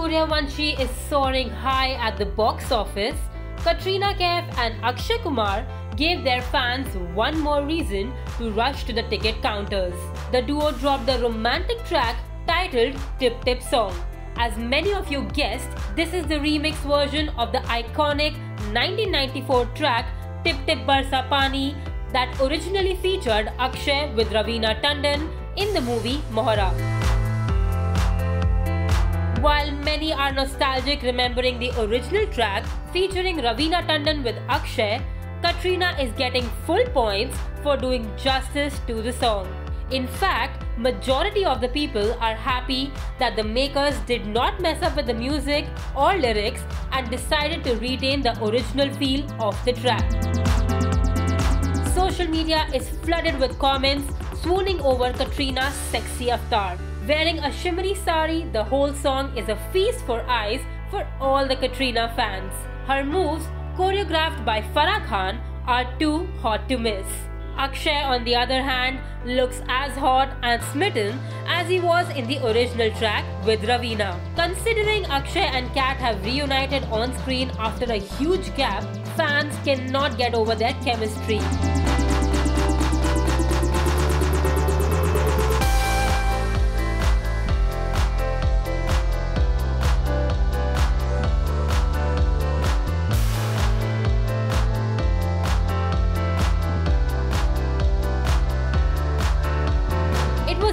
Sooryavanshi is soaring high at the box office, Katrina Kaif and Akshay Kumar gave their fans one more reason to rush to the ticket counters. The duo dropped the romantic track titled Tip Tip Song. As many of you guessed, this is the remix version of the iconic 1994 track Tip Tip Barsa Pani that originally featured Akshay with Raveena Tandon in the movie Mohra. While many are nostalgic remembering the original track featuring Raveena Tandon with Akshay, Katrina is getting full points for doing justice to the song. In fact, majority of the people are happy that the makers did not mess up with the music or lyrics and decided to retain the original feel of the track. Social media is flooded with comments swooning over Katrina's sexy avatar. Wearing a shimmery sari, the whole song is a feast for eyes for all the Katrina fans. Her moves, choreographed by Farah Khan, are too hot to miss. Akshay, on the other hand, looks as hot and smitten as he was in the original track with Raveena. Considering Akshay and Kat have reunited on screen after a huge gap, fans cannot get over their chemistry.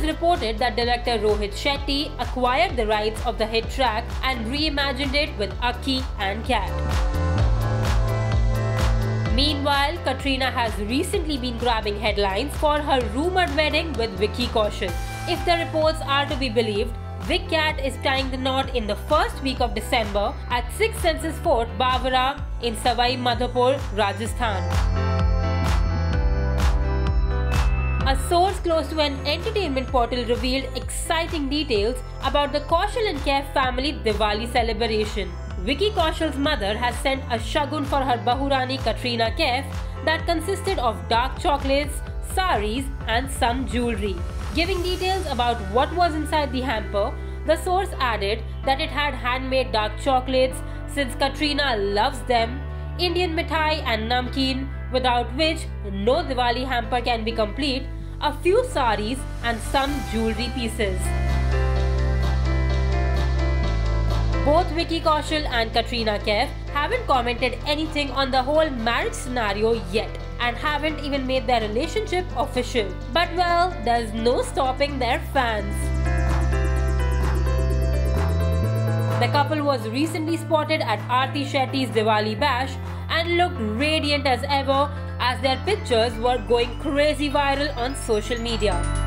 Reported that director Rohit Shetty acquired the rights of the hit track and reimagined it with Akki and Kat. Meanwhile, Katrina has recently been grabbing headlines for her rumored wedding with Vicky Kaushal. If the reports are to be believed, Vic Kat is tying the knot in the first week of December at Six Senses Fort Barwara in Sawai Madhopur, Rajasthan. Close to an entertainment portal revealed exciting details about the Kaushal and Kaif family Diwali celebration. Vicky Kaushal's mother has sent a shagun for her Bahurani Katrina Kaif that consisted of dark chocolates, saris, and some jewelry. Giving details about what was inside the hamper, the source added that it had handmade dark chocolates since Katrina loves them, Indian mithai and namkeen, without which no Diwali hamper can be complete, a few saris and some jewelry pieces. Both Vicky Kaushal and Katrina Kaif haven't commented anything on the whole marriage scenario yet and haven't even made their relationship official. But well, there's no stopping their fans. The couple was recently spotted at Aarti Shetty's Diwali Bash and looked radiant as ever as their pictures were going crazy viral on social media.